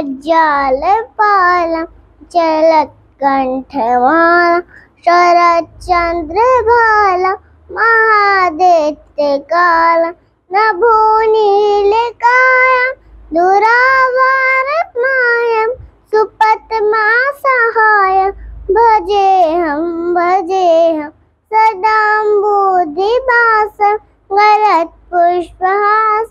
जगज्जालपालं चलत्कण्ठमाला शरच्चन्द्रभाला महादैत्यकाल नभोनीलिकायां दुरावारमायं सुपत्मा सहायं भजेऽहं भजेऽहं सदाम्बुधिवासं गलत्पुष्पहास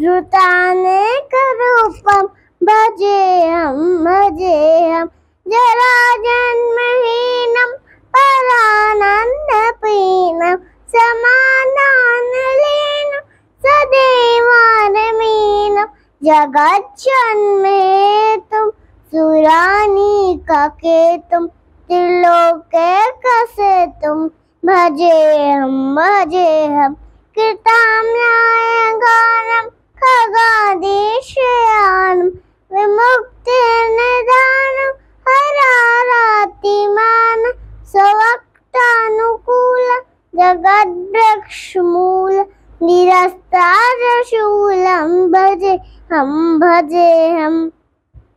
चक्रशस्त्र लसत्पीतवस्त्र असच्चारुवक्र भजेऽहं भजेऽहं रमाकण्ठहार श्रुतिभ्रातसार यलाण्डविहार कराभारहार चिदानन्दरूप मनोज्ञस्वरूपं धृतानेकरूपं भजेऽहं भजेऽहं जराजन्महीनं परानन्दपीनं समानानलीनं सदैवारमीनं जगच्छन्मेतुं सुरानीककेतुं त्रिलोके कसेतुं भजेऽहं भजेऽहं कृताम्यायगानं खगादिशयानं जगद्वृक्षमूल हम भजे हम भजे हम